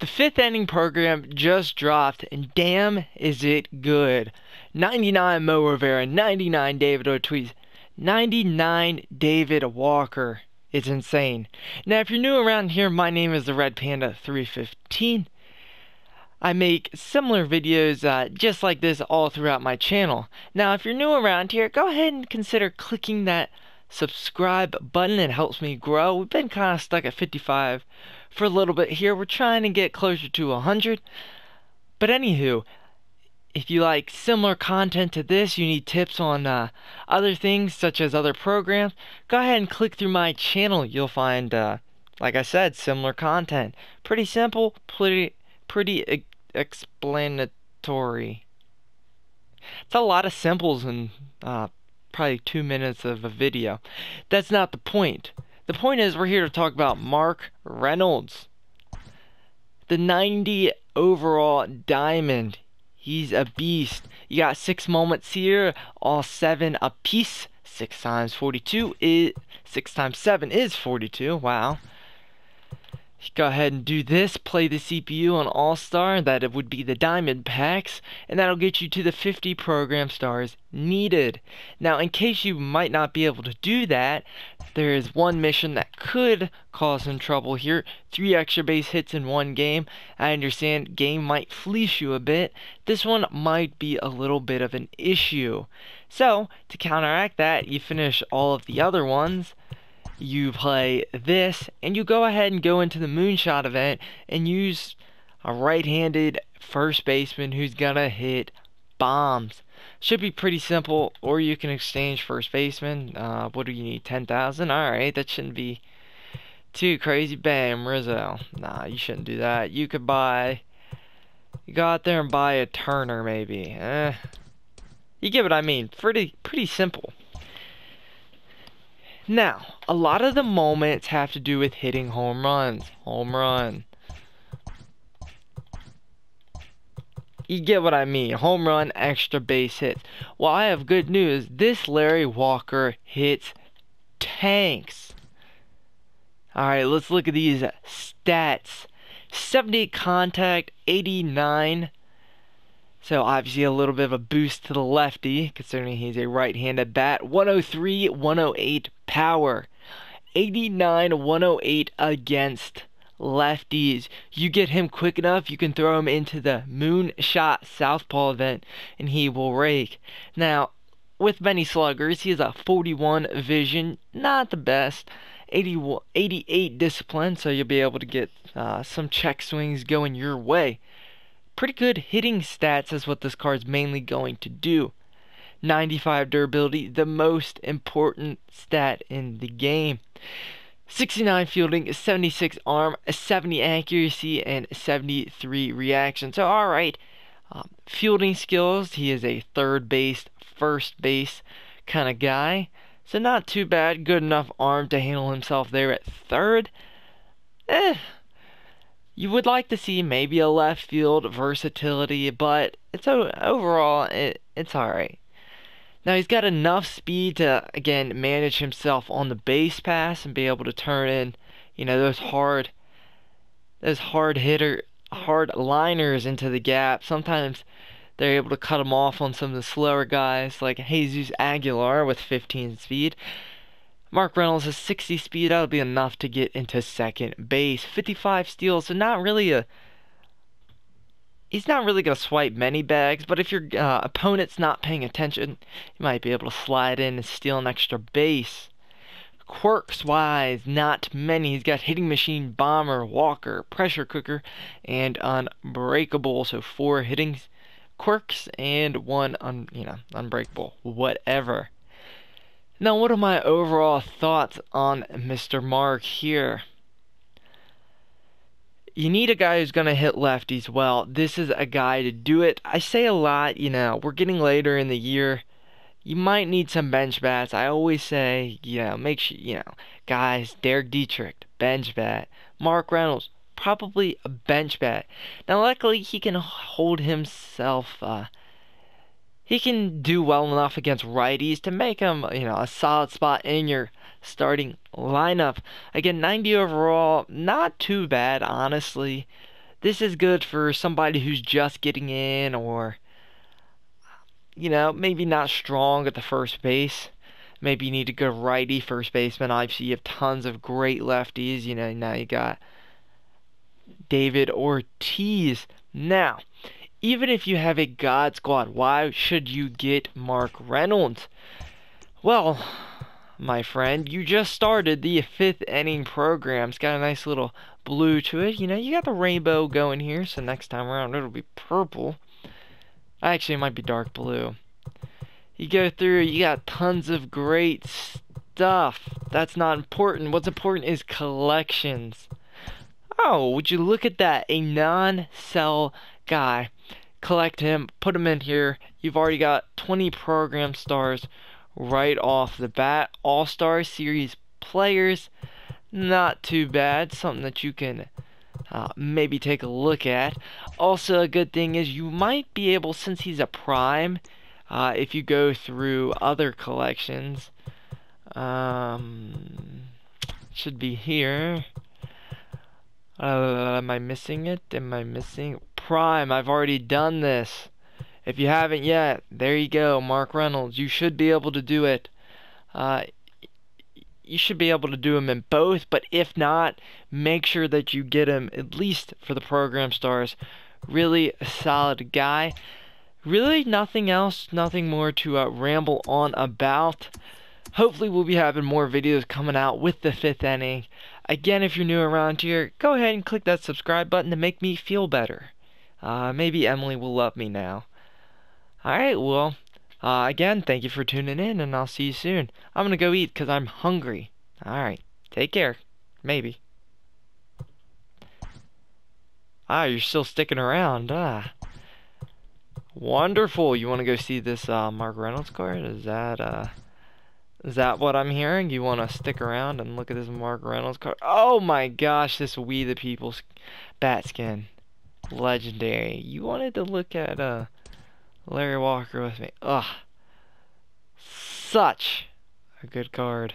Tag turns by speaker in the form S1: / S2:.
S1: The fifth inning program just dropped, and damn, is it good. 99 Mo Rivera, 99 David Ortiz, 99 David Walker. It's insane. Now, if you're new around here, my name is the Red Panda 315. I make similar videos uh, just like this all throughout my channel. Now, if you're new around here, go ahead and consider clicking that subscribe button. It helps me grow. We've been kind of stuck at 55 for a little bit here. We're trying to get closer to 100. But anywho, if you like similar content to this, you need tips on uh, other things such as other programs, go ahead and click through my channel. You'll find, uh, like I said, similar content. Pretty simple, pretty pretty e explanatory. It's a lot of symbols and uh, probably two minutes of a video. That's not the point. The point is we're here to talk about Mark Reynolds. The 90 overall diamond. He's a beast. You got six moments here, all seven apiece. Six times 42 is six times seven is 42. Wow go ahead and do this, play the CPU on All-Star, that it would be the Diamond Packs, and that'll get you to the 50 program stars needed. Now, in case you might not be able to do that, there is one mission that could cause some trouble here. Three extra base hits in one game. I understand game might fleece you a bit. This one might be a little bit of an issue. So, to counteract that, you finish all of the other ones you play this, and you go ahead and go into the moonshot event and use a right-handed first baseman who's gonna hit bombs. Should be pretty simple, or you can exchange first baseman. Uh, what do you need? 10,000? Alright, that shouldn't be too crazy. Bam, Rizzo. Nah, you shouldn't do that. You could buy... You go out there and buy a Turner, maybe. Eh. You get what I mean. Pretty, pretty simple. Now, a lot of the moments have to do with hitting home runs. Home run. You get what I mean. Home run, extra base hits. Well, I have good news. This Larry Walker hits tanks. Alright, let's look at these stats. 70 contact, 89 so obviously a little bit of a boost to the lefty, considering he's a right-handed bat. 103, 108 power. 89, 108 against lefties. You get him quick enough, you can throw him into the moonshot southpaw event, and he will rake. Now, with many sluggers, he has a 41 vision, not the best. 80, 88 discipline, so you'll be able to get uh, some check swings going your way pretty good hitting stats is what this card's mainly going to do. 95 durability, the most important stat in the game. 69 fielding, 76 arm, 70 accuracy, and 73 reaction. So, alright, um, fielding skills, he is a third base, first base kind of guy. So, not too bad. Good enough arm to handle himself there at third. Eh, you would like to see maybe a left field versatility, but it's overall it, it's alright. Now he's got enough speed to again manage himself on the base pass and be able to turn in, you know, those hard those hard hitter hard liners into the gap. Sometimes they're able to cut them off on some of the slower guys like Jesus Aguilar with 15 speed. Mark Reynolds has 60 speed. That'll be enough to get into second base. 55 steals, so not really a. He's not really going to swipe many bags, but if your uh, opponent's not paying attention, you might be able to slide in and steal an extra base. Quirks wise, not many. He's got hitting machine, bomber, walker, pressure cooker, and unbreakable. So four hitting quirks and one un, you know unbreakable. Whatever. Now, what are my overall thoughts on Mr. Mark here? You need a guy who's going to hit lefties well. This is a guy to do it. I say a lot, you know, we're getting later in the year. You might need some bench bats. I always say, you know, make sure, you know, guys, Derek Dietrich, bench bat. Mark Reynolds, probably a bench bat. Now, luckily, he can hold himself uh, he can do well enough against righties to make him, you know, a solid spot in your starting lineup. Again, 90 overall, not too bad, honestly. this is good for somebody who's just getting in or you know, maybe not strong at the first base. Maybe you need a good righty first baseman. Obviously, you have tons of great lefties. You know, now you got David Ortiz. Now, even if you have a God squad, why should you get Mark Reynolds? Well, my friend, you just started the fifth inning program. It's got a nice little blue to it. You know, you got the rainbow going here, so next time around it'll be purple. Actually, it might be dark blue. You go through, you got tons of great stuff. That's not important. What's important is collections. Oh, would you look at that? A non-cell guy. Collect him, put him in here. You've already got 20 program stars right off the bat. All-Star Series players. Not too bad. Something that you can uh, maybe take a look at. Also, a good thing is you might be able, since he's a prime, uh, if you go through other collections, um, should be here. Uh, am I missing it? Am I missing Prime? I've already done this. If you haven't yet, there you go, Mark Reynolds. You should be able to do it. Uh, you should be able to do them in both, but if not, make sure that you get him at least for the program stars. Really a solid guy. Really nothing else, nothing more to uh, ramble on about. Hopefully we'll be having more videos coming out with the fifth inning. Again, if you're new around here, go ahead and click that subscribe button to make me feel better. Uh, maybe Emily will love me now. Alright, well, uh, again, thank you for tuning in, and I'll see you soon. I'm gonna go eat because I'm hungry. Alright, take care. Maybe. Ah, you're still sticking around. Ah. Wonderful. You want to go see this uh, Mark Reynolds card? Is that uh, is that what I'm hearing? You want to stick around and look at this Mark Reynolds card? Oh my gosh, this We the People's bat skin. Legendary. You wanted to look at uh Larry Walker with me. Ugh. Such a good card.